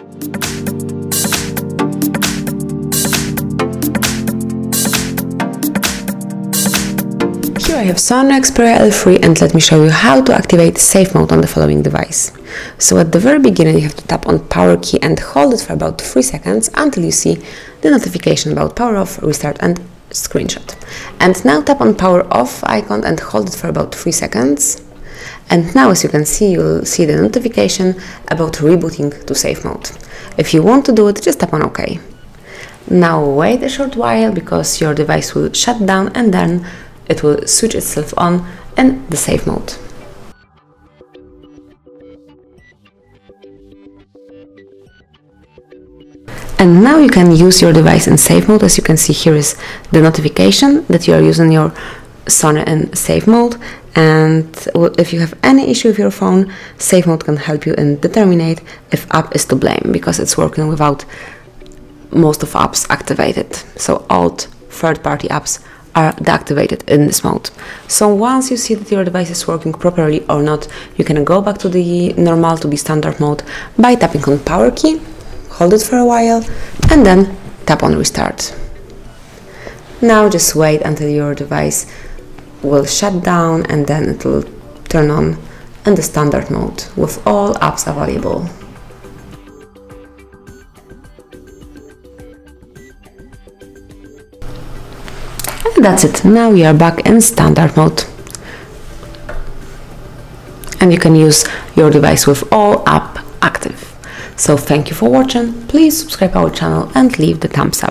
Here I have Sony Xperia L3 and let me show you how to activate safe mode on the following device. So at the very beginning you have to tap on power key and hold it for about 3 seconds until you see the notification about power off, restart and screenshot. And now tap on power off icon and hold it for about 3 seconds. And now as you can see you'll see the notification about rebooting to safe mode. If you want to do it just tap on OK. Now wait a short while because your device will shut down and then it will switch itself on in the safe mode. And now you can use your device in safe mode. As you can see here is the notification that you are using your Sony in safe mode. And if you have any issue with your phone, safe mode can help you in determine if app is to blame because it's working without most of apps activated. So all third-party apps are deactivated in this mode. So once you see that your device is working properly or not, you can go back to the normal to the standard mode by tapping on power key, hold it for a while and then tap on restart. Now just wait until your device will shut down and then it will turn on in the standard mode with all apps available. And that's it. Now we are back in standard mode. And you can use your device with all app active. So thank you for watching. Please subscribe our channel and leave the thumbs up.